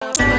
Bye.